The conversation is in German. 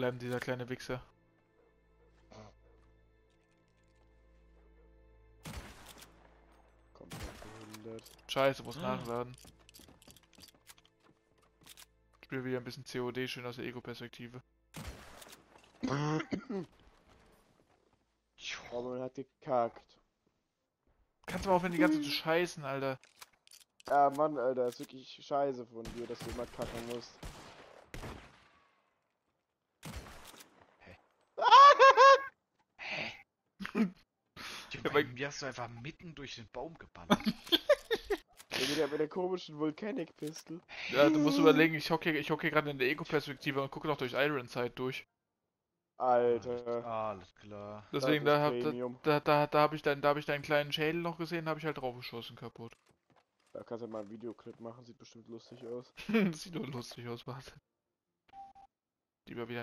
bleiben, dieser kleine Wichser. Komplett behindert. Scheiße, muss Ah. nachladen. Spiel wieder ein bisschen COD, schön aus der Ego-Perspektive. Roman hat gekackt. Kannst du mal aufhören, die ganze Zeit zu scheißen, Alter. Ja, Mann, Alter, ist wirklich scheiße von dir, dass du immer kacken musst. Ja, bei mir hast du einfach mitten durch den Baum geballert. Der wieder mit der komischen Volcanic Pistol. Ja, du musst überlegen, ich hocke ich hock hier gerade in der Ego-Perspektive und gucke noch durch Ironside durch. Alter. Alles klar. Deswegen, da, hab, da, da, da, da habe ich, dein- da hab ich deinen kleinen Schädel noch gesehen, habe ich halt draufgeschossen kaputt. Da kannst du mal einen Videoclip machen, sieht bestimmt lustig aus. Sieht nur lustig aus, warte. Lieber wieder